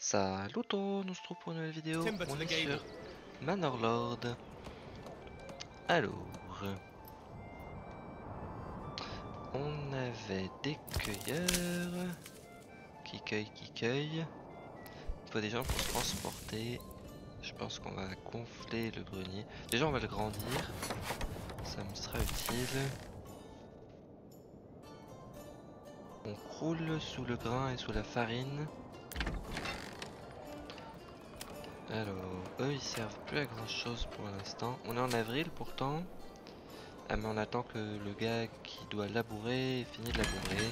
Salut tout, on se trouve pour une nouvelle vidéo. On est sur Manorlord. Alors, on avait des cueilleurs qui cueillent, qui cueillent. Il faut des gens pour se transporter. Je pense qu'on va gonfler le grenier. Déjà, on va le grandir. Ça me sera utile. On croule sous le grain et sous la farine. Alors, eux ils servent plus à grand chose pour l'instant. On est en avril pourtant. Ah, mais on attend que le gars qui doit labourer ait fini de labourer.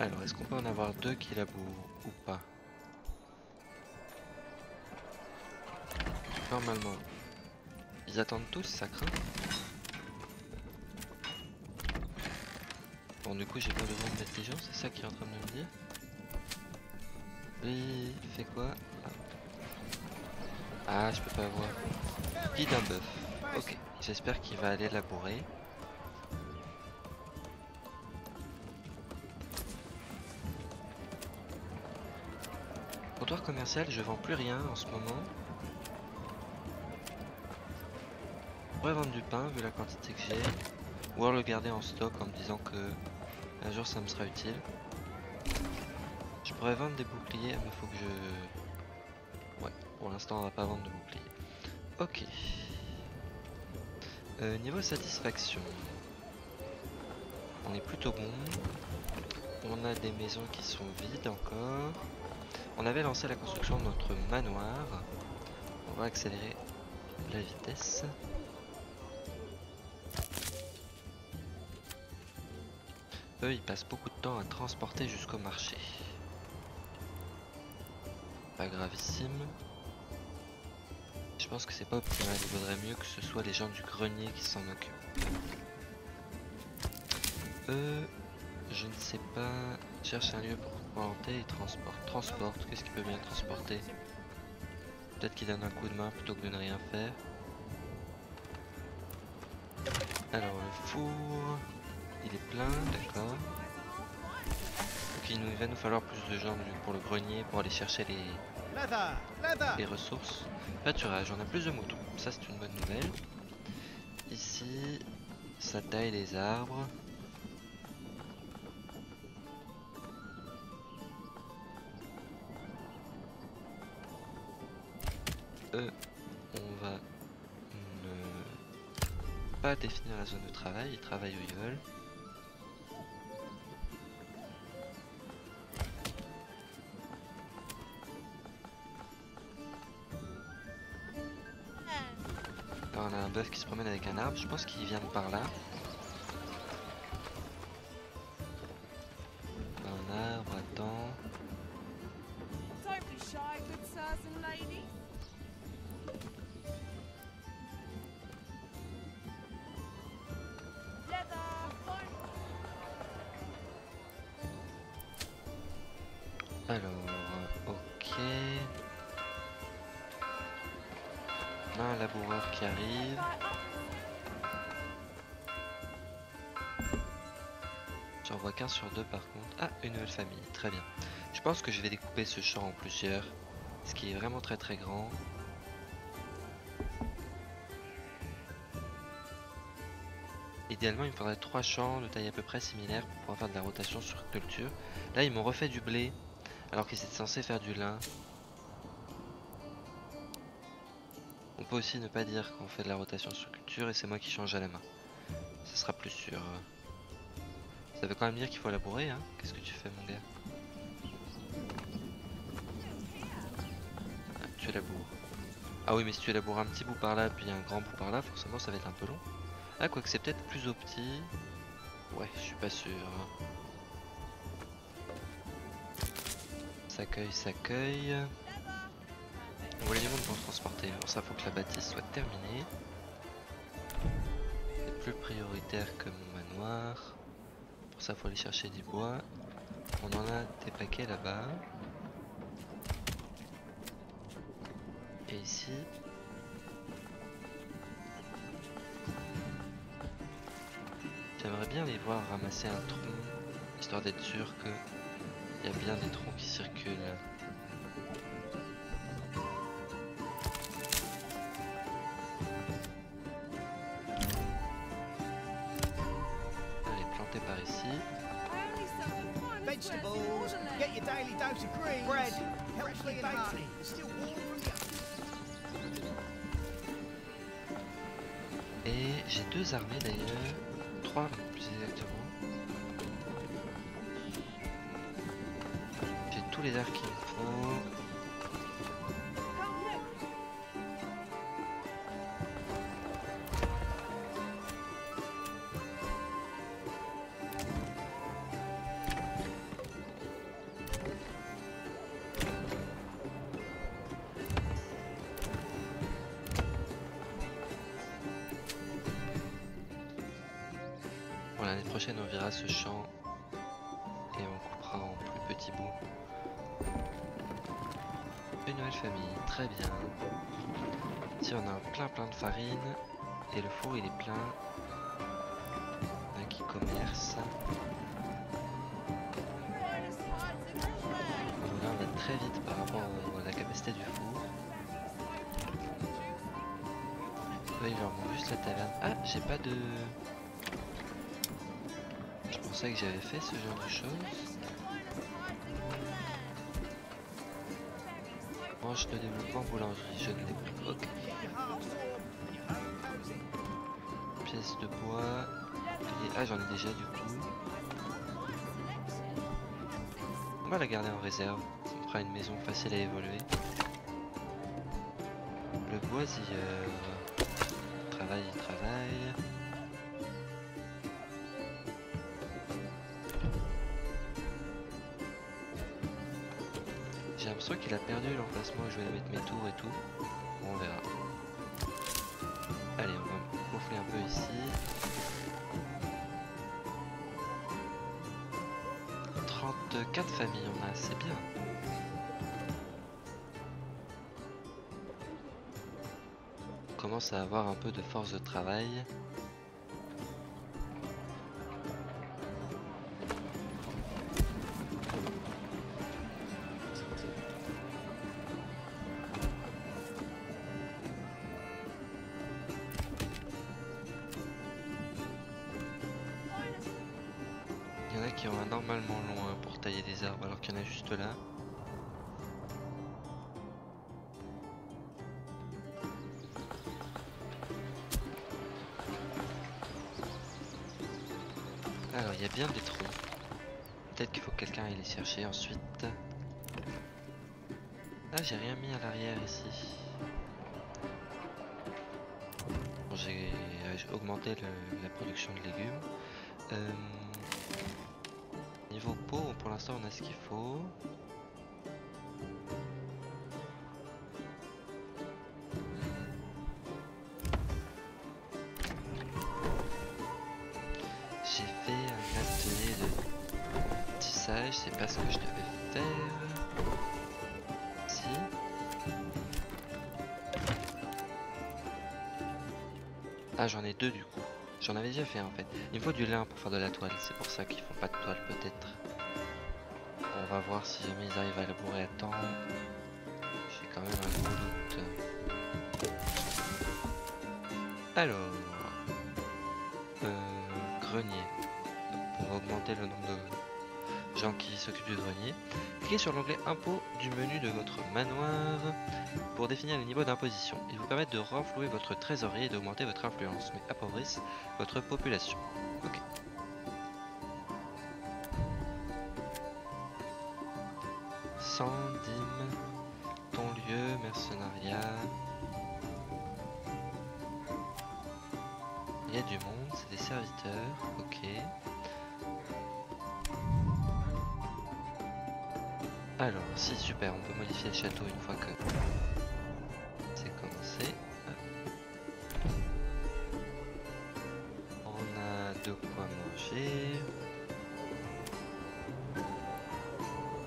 Alors, est-ce qu'on peut en avoir deux qui labourent ou pas? Normalement. Ils attendent tous, ça craint. Bon, du coup, j'ai pas besoin de mettre les gens, c'est ça qu'il est en train de me dire. Il fait quoi? Ah. je peux pas voir. Guide un bœuf. Ok, j'espère qu'il va aller labourer. Comptoir commercial, je vends plus rien en ce moment. Je pourrais vendre du pain vu la quantité que j'ai. Ou alors le garder en stock en me disant que un jour ça me sera utile. Je pourrais vendre des boucliers, mais faut que je... Ouais, pour l'instant on va pas vendre de boucliers. Ok. Euh, niveau satisfaction. On est plutôt bon. On a des maisons qui sont vides encore. On avait lancé la construction de notre manoir. On va accélérer la vitesse. Ils passent beaucoup de temps à transporter jusqu'au marché. Pas gravissime. Je pense que c'est pas optimal. Il vaudrait mieux que ce soit les gens du grenier qui s'en occupent. Eux, je ne sais pas. Cherche un lieu pour planter et transporte. Transporte. Qu'est-ce qu'il peut bien transporter? Peut-être qu'il donne un coup de main plutôt que de ne rien faire. Alors le four. Il est plein, d'accord. Donc il, nous, il va nous falloir plus de gens pour le grenier pour aller chercher les, ressources. Pâturage, on a plus de moutons, ça c'est une bonne nouvelle. Ici, ça taille les arbres. Eux, on va ne pas définir la zone de travail, ils travaillent où ils veulent. Qui se promène avec un arbre, je pense qu'il vient de par là. Sur deux par contre. Ah, une nouvelle famille, très bien. Je pense que je vais découper ce champ en plusieurs, ce qui est vraiment très très grand. Idéalement, il me faudrait trois champs de taille à peu près similaire pour pouvoir faire de la rotation sur culture. Là, ils m'ont refait du blé, alors qu'ils étaient censés faire du lin. On peut aussi ne pas dire qu'on fait de la rotation sur culture et c'est moi qui change à la main. Ça sera plus sûr. Ça veut quand même dire qu'il faut labourer, hein Qu'est-ce que tu fais, mon gars? Ah, Tu laboures. Ah oui, mais si tu laboures un petit bout par là, puis un grand bout par là, forcément ça va être un peu long. Ah, quoique c'est peut-être plus petit. Ouais, je suis pas sûr. hein. Ça cueille, ça cueille. On voulait du monde pour transporter. Pour ça, faut que la bâtisse soit terminée. C'est plus prioritaire que mon manoir. Ça, faut aller chercher du bois. On en a des paquets là-bas. Et ici. J'aimerais bien les voir ramasser un tronc, histoire d'être sûr que il y a bien des troncs qui circulent. Vegetables. Get your daily dose of greens. Bread. Freshly baked. Still warm. Et j'ai deux armées d'ailleurs. Trois plus exactement. J'ai tous les arcs ce champ et on coupera en plus petits bouts. Une nouvelle famille, très bien. Ici, on a plein plein de farine et le four il est plein. Qui commerce. Là, on va très vite par rapport à la capacité du four. Oui, il leur juste la taverne. Ah, j'ai pas de. Pensais que j'avais fait ce genre de choses. Branche de développement boulangerie, je ne l'ai pas. Ok. Pièces de bois. Ah, j'en ai déjà du coup. On va la garder en réserve. Ça fera une maison facile à évoluer. Le. Travail, il travaille. J'ai l'emplacement où je vais mettre mes tours et tout. On verra. Allez, on va gonfler un peu ici. 34 familles on a, c'est bien. On commence à avoir un peu de force de travail. En qui ont anormalement loin pour tailler des arbres alors qu'il y en a juste là. Alors il y a bien des troncs. Peut-être qu'il faut que quelqu'un aille les chercher ensuite. Ah j'ai rien mis à l'arrière ici. Bon, j'ai euh, augmenté la production de légumes. Euh, Niveau pot, pour l'instant on a ce qu'il faut. J'ai fait un atelier de tissage, c'est pas ce que je devais faire. Si. Ah j'en ai deux du coup. J'en avais déjà fait en fait. Il me faut du lin pour faire de la toile, c'est pour ça qu'ils font pas de toile peut-être. On va voir si jamais ils arrivent à labourer à temps. J'ai quand même un gros doute. Alors, euh, grenier. Va augmenter le nombre de gens qui s'occupent du grenier. Cliquez sur l'onglet impôt du menu de votre manoir pour définir les niveaux d'imposition. Ils vous permettent de renflouer votre trésorerie et d'augmenter votre influence, mais appauvrissent votre population. Ok. Sans dîme, ton lieu, mercenariat. Il y a du monde, c'est des serviteurs, ok. Si super, on peut modifier le château une fois que c'est commencé. On a de quoi manger.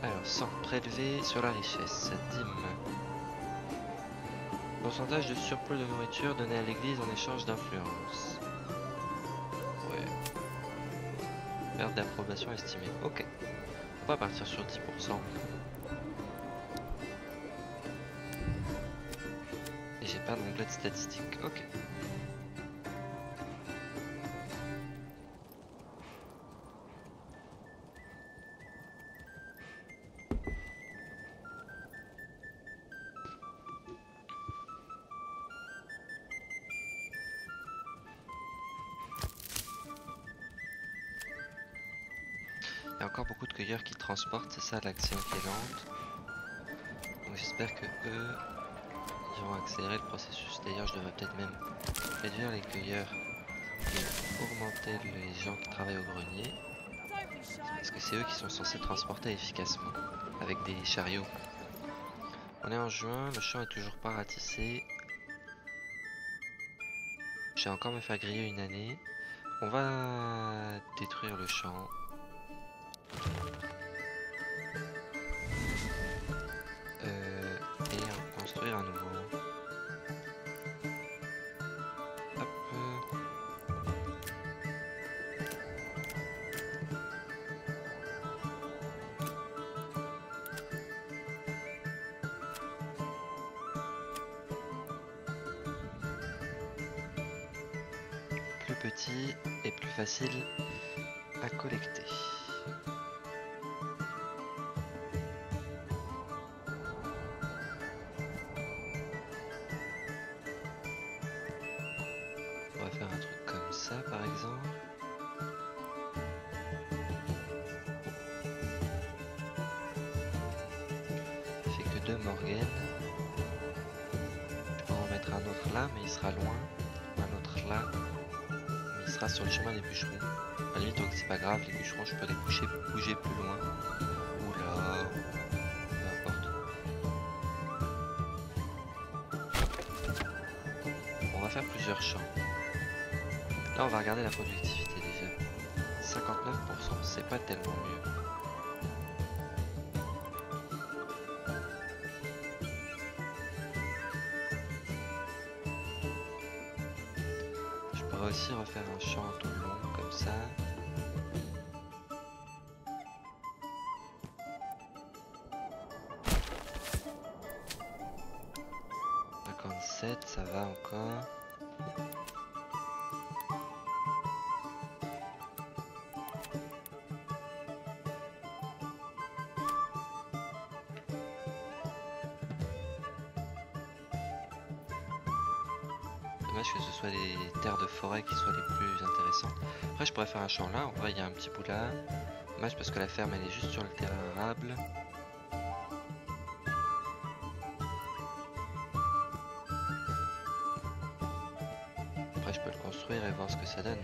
Alors, sans prélever sur la richesse, dîme. Pourcentage de surplus de nourriture donné à l'église en échange d'influence. Ouais. Perte d'approbation estimée. Ok. On va partir sur 10%. Et j'ai pas d'onglet de statistiques. Ok. Il y a encore beaucoup de cueilleurs qui transportent, c'est ça l'action qui est lente. Donc j'espère que eux, accélérer le processus. D'ailleurs, je devrais peut-être même réduire les cueilleurs et augmenter les gens qui travaillent au grenier. Parce que c'est eux qui sont censés transporter efficacement avec des chariots. On est en juin, le champ est toujours pas ratissé. J'ai encore me faire griller une année. On va détruire le champ. Collecter. On va faire un truc comme ça par exemple. Fait que deux Morgan. Je peux en mettre un autre là, mais il sera loin. Un autre là, mais il sera sur le chemin des bûcherons. Donc c'est pas grave, les bûcherons, je peux les bouger, bouger plus loin. Oula, peu importe. On va faire plusieurs champs. Là, on va regarder la productivité déjà. 59%, c'est pas tellement mieux. Dommage que ce soit les terres de forêt qui soient les plus intéressantes. Après, je pourrais faire un champ là. En vrai, il y a un petit bout là. Dommage parce que la ferme elle est juste sur le terrain arable. Après, je peux le construire et voir ce que ça donne.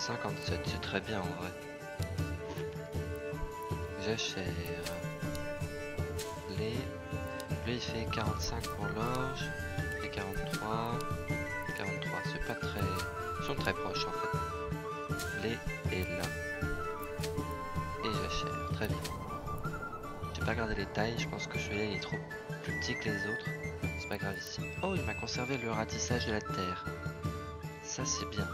57, c'est très bien en vrai. Jachère. Les. Il fait 45 pour l'orge. Et 43. 43, c'est pas très. Ils sont très proches en fait. Les est là. Et jachère, très bien. J'ai pas regardé les tailles, je pense que celui-là il est trop plus petit que les autres. C'est pas grave ici. Oh, il m'a conservé le ratissage de la terre. Ça c'est bien.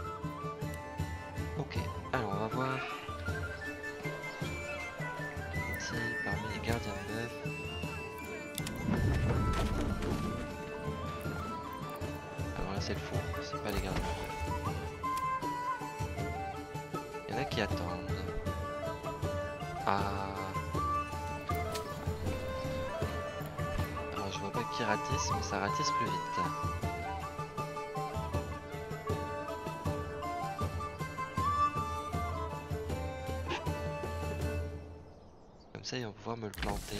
Ah. Alors je vois pas qui ratisse, mais ça ratisse plus vite. Comme ça ils vont pouvoir me le planter.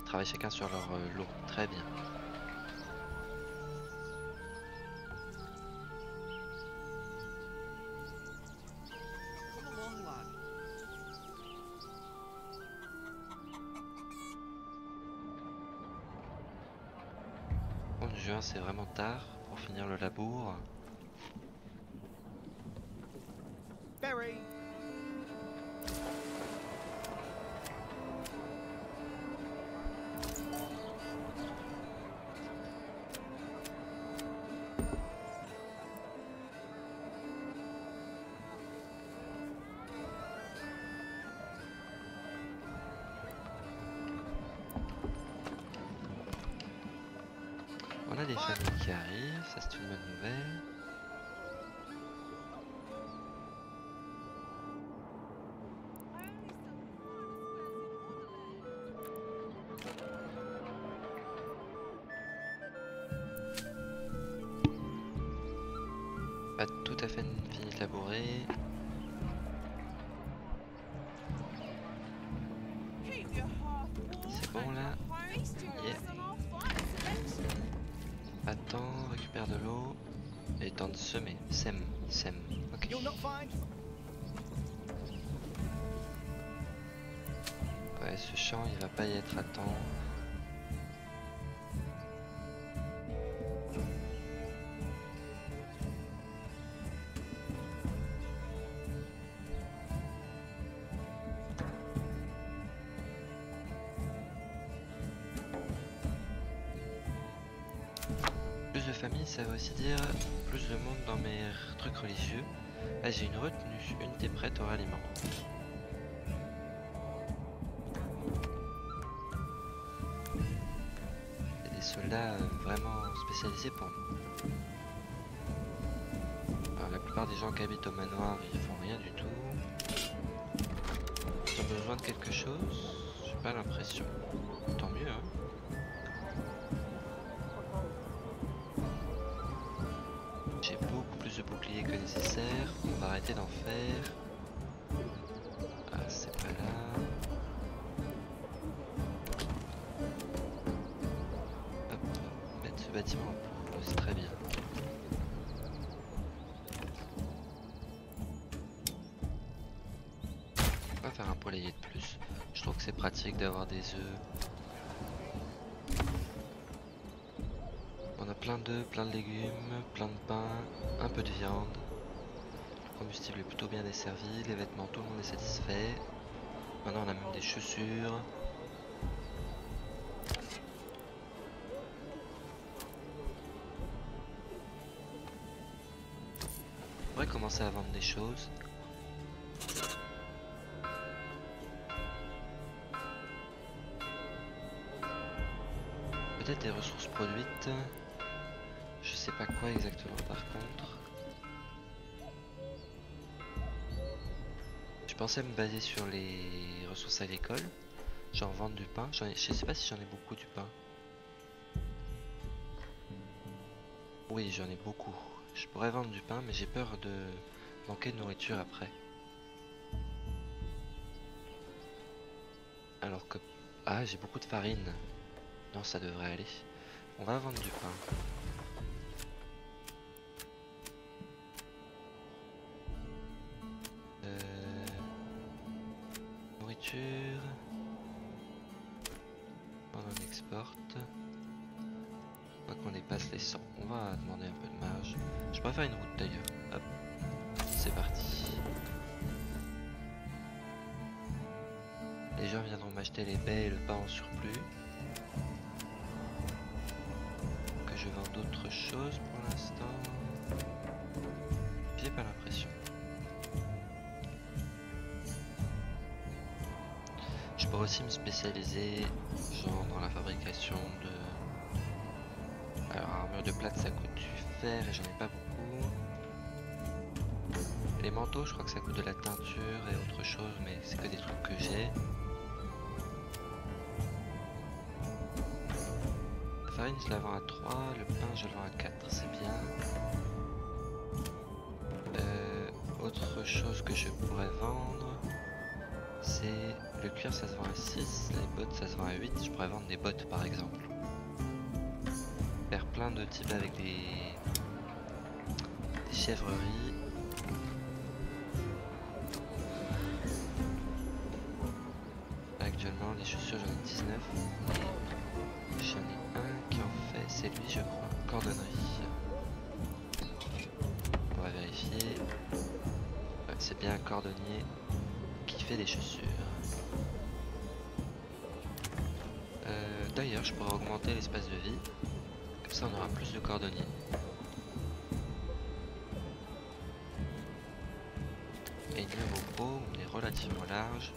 Ils travaillent chacun sur leur euh, lot. Très bien. En juin, c'est vraiment tard pour finir le labour. Attends, récupère de l'eau. Et temps de semer. Sème, sème. Ok. Ouais, ce champ il va pas y être à temps. Qui habitent au manoir, ils font rien du tout. Ils ont besoin de quelque chose? J'ai pas l'impression. Tant mieux, hein. J'ai beaucoup plus de boucliers que nécessaire. On va arrêter d'en faire. Ah, c'est pas là. Mettre ce bâtiment de plus. Je trouve que c'est pratique d'avoir des œufs. On a plein d'œufs, plein de légumes, plein de pain, un peu de viande. Le combustible est plutôt bien desservi, les vêtements, tout le monde est satisfait. Maintenant on a même des chaussures. On pourrait commencer à vendre des choses. Des ressources produites. Je sais pas quoi exactement par contre. Je pensais me baser sur les ressources agricoles. Genre vendre du pain. J'en ai- Je sais pas si j'en ai beaucoup du pain. Oui, j'en ai beaucoup. Je pourrais vendre du pain, mais j'ai peur de manquer de nourriture après. Alors que... Ah, j'ai beaucoup de farine. Non, ça devrait aller. On va vendre du pain. Euh... Nourriture. On exporte. Pas qu'on dépasse les 100. On va demander un peu de marge. Je faire une route d'ailleurs. Hop. C'est parti. Les gens viendront m'acheter les baies et le pain en surplus. Choses pour l'instant. J'ai pas l'impression. Je pourrais aussi me spécialiser genre dans la fabrication de... Alors armure de plate ça coûte du fer et j'en ai pas beaucoup. Les manteaux je crois que ça coûte de la teinture et autre chose mais c'est que des trucs que j'ai. Je la vends à 3, le pain je le vends à 4, c'est bien. Euh, Autre chose que je pourrais vendre, c'est le cuir ça se vend à 6, les bottes ça se vend à 8, je pourrais vendre des bottes par exemple. Faire plein de types avec des, des chèvreries. C'est lui je crois, cordonnerie. On va vérifier. C'est bien un cordonnier qui fait des chaussures. Euh, D'ailleurs, je pourrais augmenter l'espace de vie. Comme ça, on aura plus de cordonniers. Et niveau peau, on est relativement large.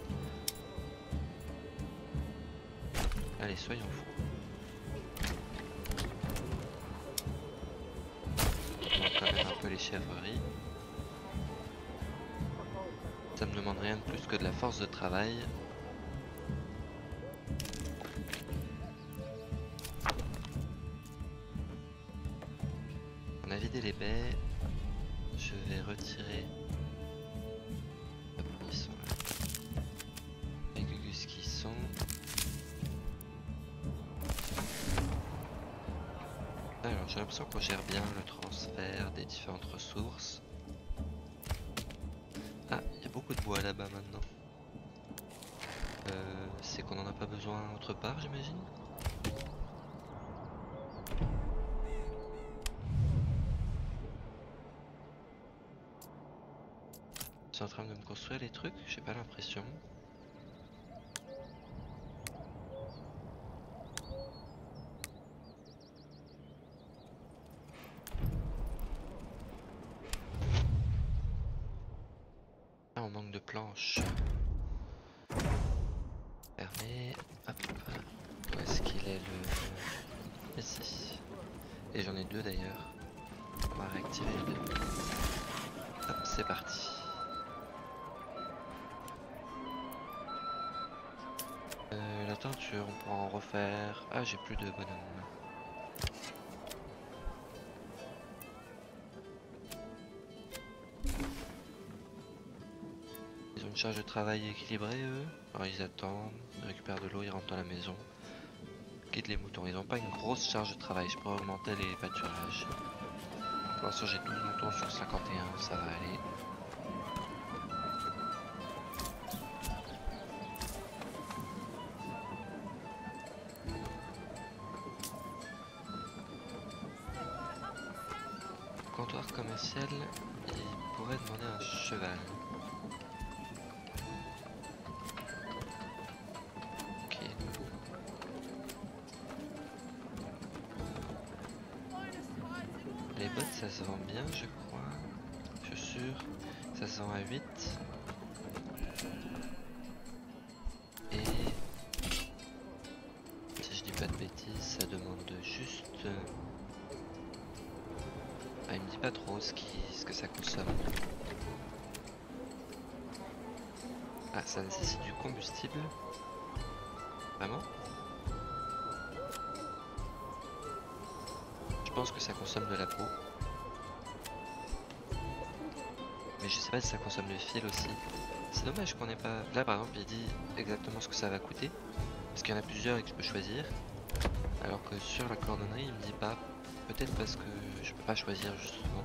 Allez, soyons fous. Chèvreries. Ça me demande rien de plus que de la force de travail. Euh, c'est qu'on en a pas besoin autre part, j'imagine C'est en train de me construire les trucs J'ai pas l'impression. Ah, on manque de planches. Fermé. Hop. Où est-ce qu'il est le... Ici. D'ailleurs. On va réactiver c'est parti. Euh, la teinture, on pourra en refaire. Ah, j'ai plus de bonhomme. Ils ont une charge de travail équilibrée, eux. Alors, ils attendent, ils récupèrent de l'eau, ils rentrent dans la maison. Guide les moutons. Ils n'ont pas une grosse charge de travail. Je pourrais augmenter les pâturages. Pour l'instant, j'ai 12 moutons sur 51. Ça va aller. Comptoir commercial, il pourrait demander un cheval. Vend bien je crois. Chaussures, ça se vend à 8. Et si je dis pas de bêtises, ça demande juste euh, ah, il me dit pas trop ce, qui, ce que ça consomme. Ah, ça nécessite du combustible. Vraiment Je pense que ça consomme de la peau. Je sais pas si ça consomme du fil aussi. C'est dommage qu'on ait pas... Là par exemple il dit exactement ce que ça va coûter. Parce qu'il y en a plusieurs et que je peux choisir. Alors que sur la cordonnerie il me dit pas. Peut-être parce que je peux pas choisir justement.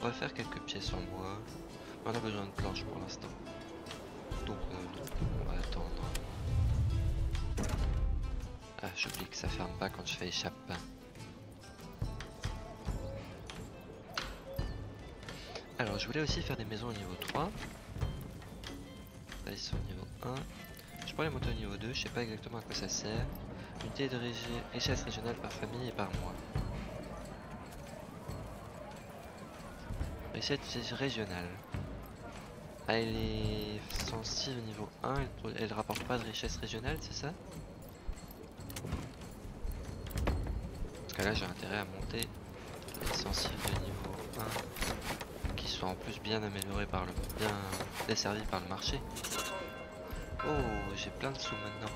On va faire quelques pièces en bois. On a besoin de planches pour l'instant. Donc euh, on va attendre. Ah, j'oublie que ça ferme pas quand je fais échappe. Alors, je voulais aussi faire des maisons au niveau 3. Là, ils sont au niveau 1. Je prends les motos au niveau 2, je sais pas exactement à quoi ça sert. Unité de richesse régionale par famille et par mois. Richesse régionale. Ah, elle est sensible au niveau 1, elle, elle rapporte pas de richesse régionale, c'est ça? Parce que là j'ai intérêt à monter les sensibles de niveau 1 en plus bien améliorés par le bien desservis par le marché. Oh, j'ai plein de sous maintenant.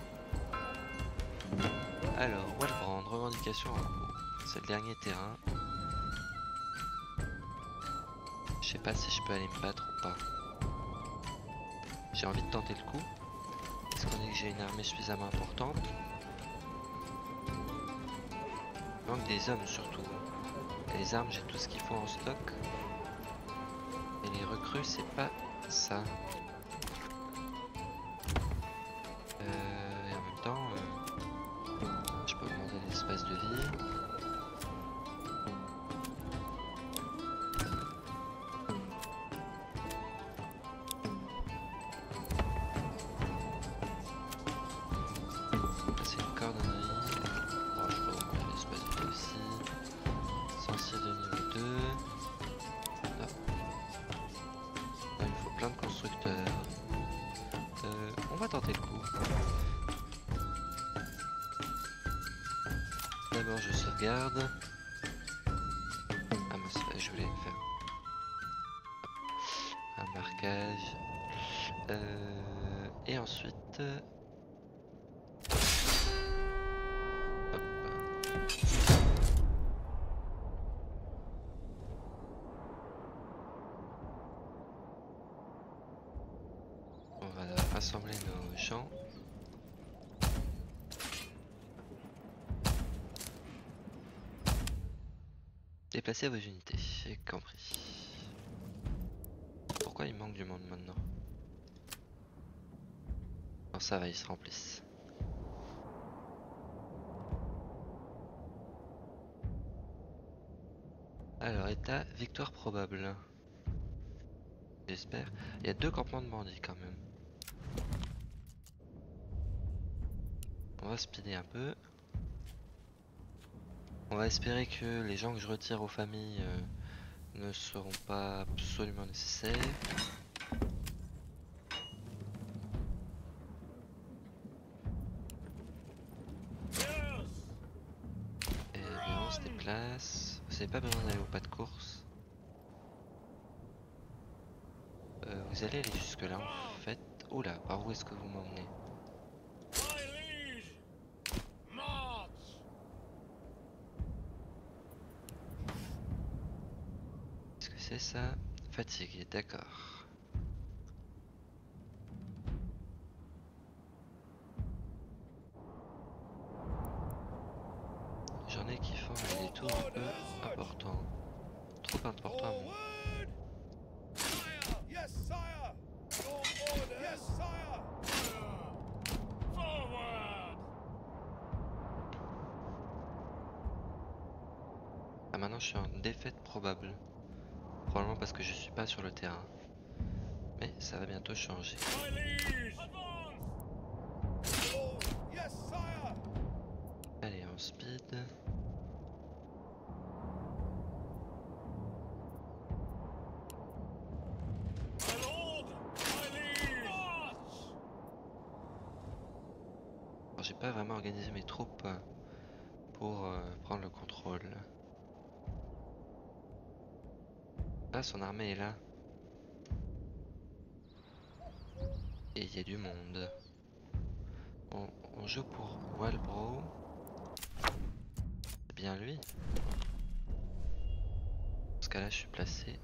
Alors, Wallbrand, revendication en cours. C'est le dernier terrain. Je sais pas si je peux aller me battre ou pas. J'ai envie de tenter le coup. Est-ce qu'on dit que j'ai une armée suffisamment importante? Manque des hommes surtout. Les armes, j'ai tout ce qu'il faut en stock. Les recrues, c'est pas ça. Euh, et en même temps, euh, je peux augmenter l'espace de vie. Va tenter le coup. D'abord, je sauvegarde. Déplacez vos unités, j'ai compris. Pourquoi il manque du monde maintenant Non, ça va, ils se remplissent. Alors, état, victoire probable. J'espère. Il y a deux campements de bandits quand même. On va speeder un peu. On va espérer que les gens que je retire aux familles euh, ne seront pas absolument nécessaires. Et bien on se déplace. Vous n'avez pas besoin d'aller au pas de course. Euh, vous allez aller jusque là en fait. Oula, par où est-ce que vous ça Fatigué, d'accord. J'en ai qui font des détours un peu importants. Trop importants à! Ah maintenant je suis en défaite probable. Probablement parce que je suis pas sur le terrain. Mais ça va bientôt changer. Allez, en speed. J'ai pas vraiment organisé mes troupes pour euh, prendre le contrôle. Son armée est là. Et il y a du monde. On, joue pour Walbro. Bien lui. Dans ce cas-là, je suis placé.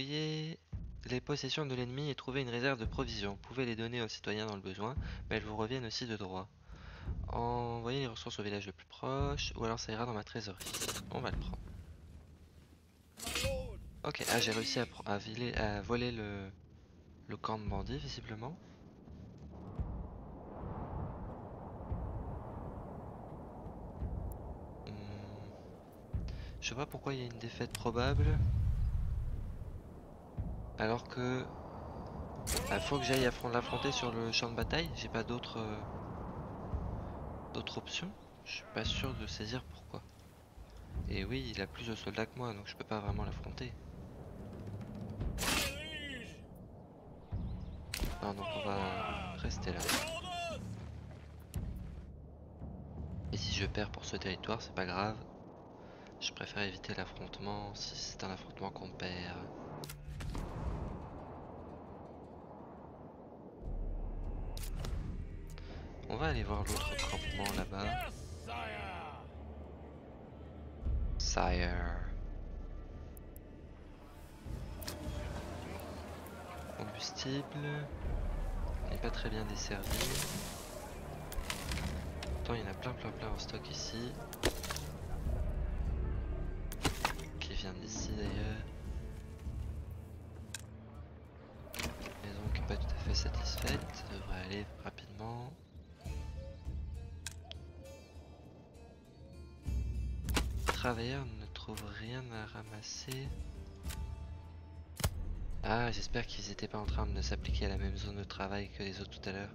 Les possessions de l'ennemi et trouvez une réserve de provisions. Vous pouvez les donner aux citoyens dans le besoin, mais elles vous reviennent aussi de droit. Envoyez les ressources au village le plus proche, ou alors ça ira dans ma trésorerie. On va le prendre. Ok, ah j'ai réussi à, voler le, le camp de bandits visiblement. Hmm. Je sais pas pourquoi il y a une défaite probable. Alors que... Il faut que j'aille affron- l'affronter sur le champ de bataille. J'ai pas d'autres... euh, d'autres options. Je suis pas sûr de saisir pourquoi. Et oui, il a plus de soldats que moi, donc je peux pas vraiment l'affronter. Non, donc on va rester là. Et si je perds pour ce territoire, c'est pas grave. Je préfère éviter l'affrontement si c'est un affrontement qu'on perd. On va aller voir l'autre campement là-bas. Sire. Combustible. On n'est pas très bien desservi. Pourtant, il y en a plein, plein, plein en stock ici. Qui vient d'ici d'ailleurs. Maison qui n'est pas tout à fait satisfaite. Ça devrait aller rapidement. Travailleurs ne trouvent rien à ramasser. Ah, j'espère qu'ils n'étaient pas en train de s'appliquer à la même zone de travail que les autres tout à l'heure.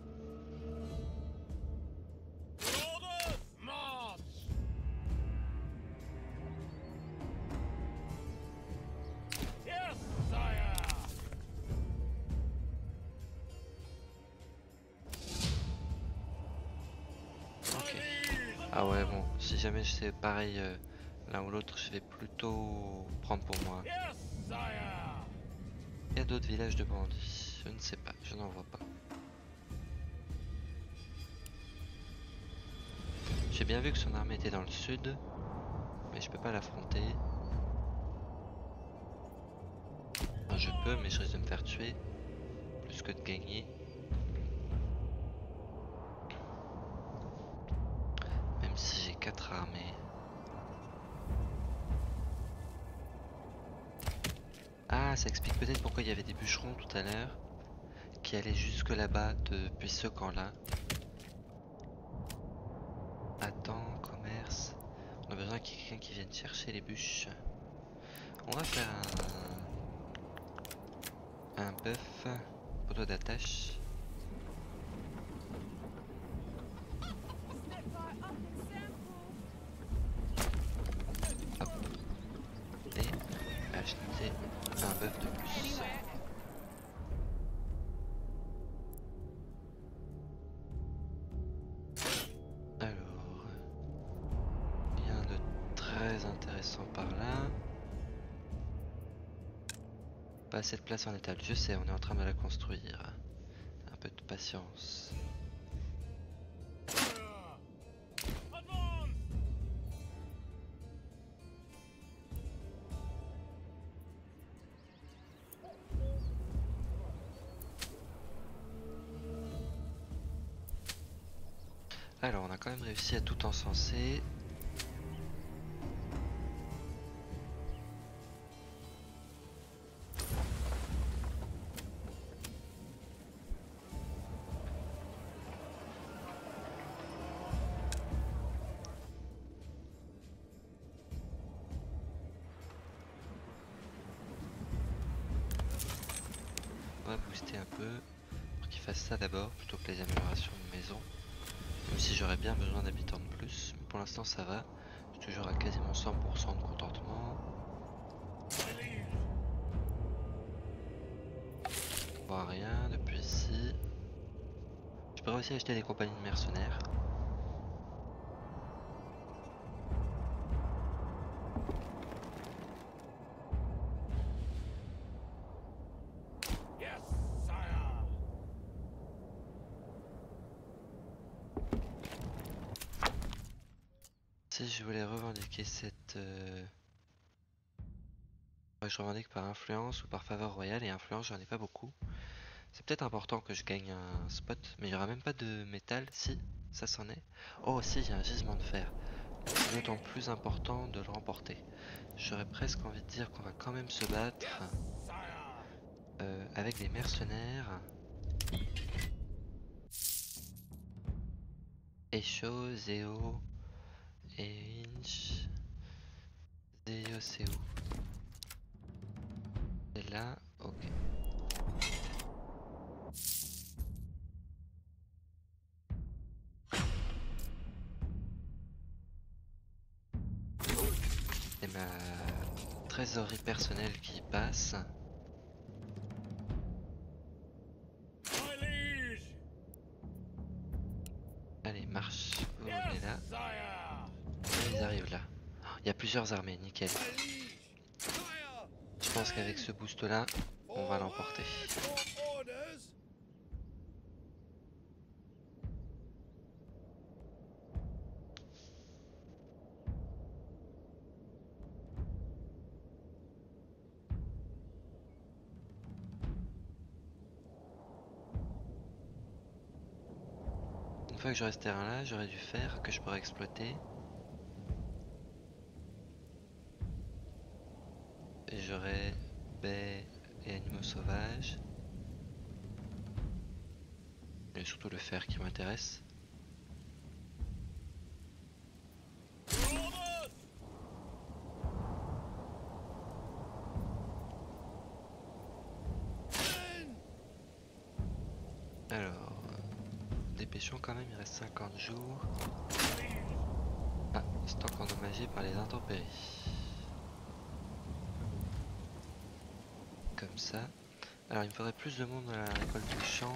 Ok. Ah ouais, bon, si jamais c'est pareil euh, l'un ou l'autre, je vais plutôt prendre pour moi. Il y a d'autres villages de bandits. Je ne sais pas, je n'en vois pas. J'ai bien vu que son armée était dans le sud, mais je peux pas l'affronter. Enfin, je peux, mais je risque de me faire tuer, plus que de gagner. Même si j'ai quatre armées. Ah, ça explique peut-être pourquoi il y avait des bûcherons tout à l'heure qui allaient jusque là-bas depuis ce camp-là. Attends, commerce. On a besoin qu'il y ait quelqu'un qui vienne chercher les bûches. On va faire un, un bœuf, poteau d'attache. De place en étal. Je sais, on est en train de la construire. Un peu de patience. Alors, on a quand même réussi à tout encenser. Ça va. Je suis toujours à quasiment 100% de contentement. On voit rien depuis ici. Je pourrais aussi acheter des compagnies de mercenaires. Si je voulais revendiquer cette... euh, je revendique par influence ou par faveur royale et influence j'en ai pas beaucoup. C'est peut-être important que je gagne un spot, mais il n'y aura même pas de métal, si, ça s'en est. Oh si, il y a un gisement de fer. C'est d'autant plus important de le remporter. J'aurais presque envie de dire qu'on va quand même se battre euh, avec des mercenaires. Echo, Zéo, et Inch DECO. C'est là, ok. Et ma trésorerie personnelle qui passe. Il y a plusieurs armées, nickel. Je pense qu'avec ce boost là, on va l'emporter. Une fois que j'aurai ce terrain là, j'aurai du fer que je pourrai exploiter. Surtout le fer qui m'intéresse. Alors, dépêchons quand même, il reste 50 jours. Ah, stock endommagé par les intempéries. Comme ça. Alors, il me faudrait plus de monde à la récolte de champ.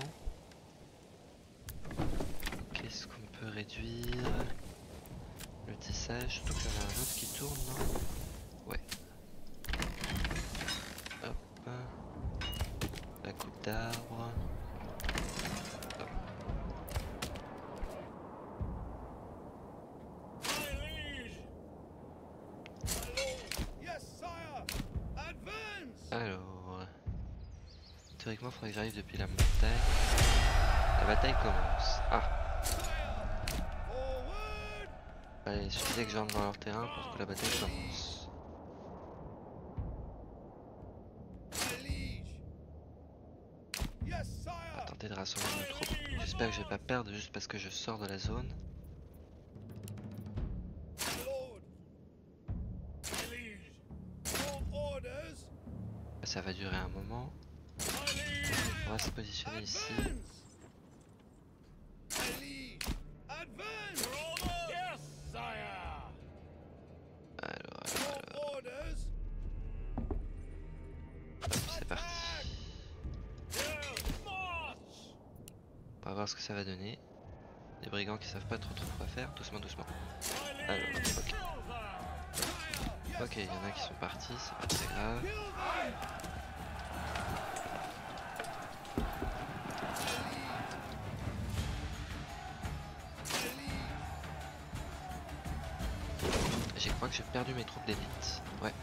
Qu'est-ce qu'on peut Le tissage, surtout qu'il y en a un autre qui tourne, non? Ouais. Hop. La coupe d'arbre. Alors, théoriquement, il faudrait que j'arrive depuis la montagne. La bataille commence. Ah, allez, il suffisait que j'entre dans leur terrain pour que la bataille commence. Tenter de rassembler nos troupes. J'espère que je vais pas perdre juste parce que je sors de la zone. Ça va durer un moment. On va se positionner ici. Savent pas trop trop quoi faire. Doucement, doucement. Liege! ok. Ok, il y en a qui sont partis, c'est pas très grave. Je crois que j'ai perdu mes troupes d'élite. Ouais.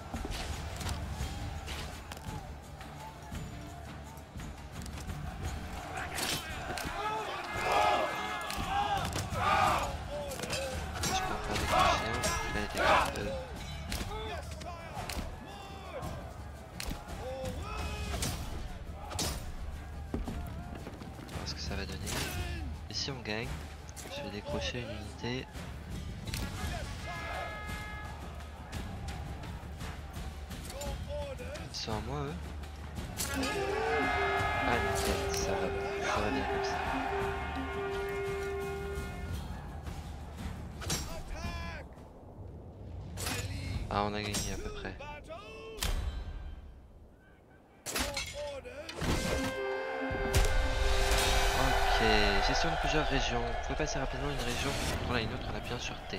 Plusieurs régions. Vous pouvez passer rapidement une région pour contrôler une autre en appuyant sur T.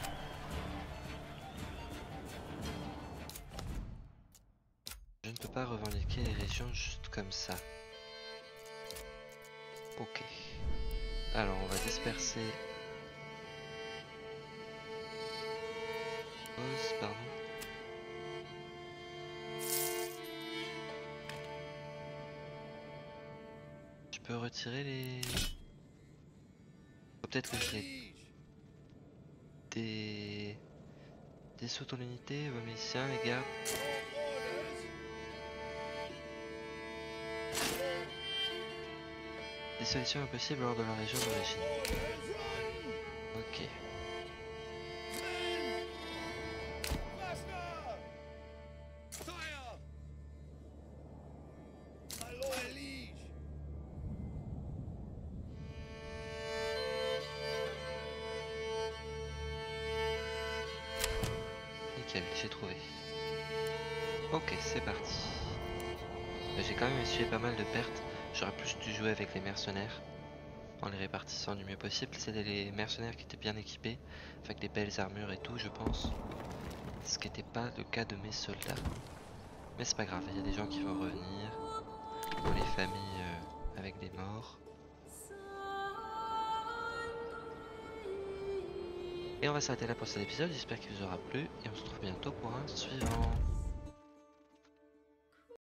Je ne peux pas revendiquer les régions juste comme ça. Ok. Alors on va disperser. Pardon. Je peux retirer les. Peut-être des des sauts en unité, vos miliciens, les gardes. Your orders! Dissolution impossible lors de la région d'origine. Ok. Possible. C'était les mercenaires qui étaient bien équipés. Avec des belles armures et tout, je pense. Ce qui n'était pas le cas de mes soldats. Mais c'est pas grave, il y a des gens qui vont revenir. Pour les familles euh, avec des morts. Et on va s'arrêter là pour cet épisode. J'espère qu'il vous aura plu. Et on se retrouve bientôt pour un suivant.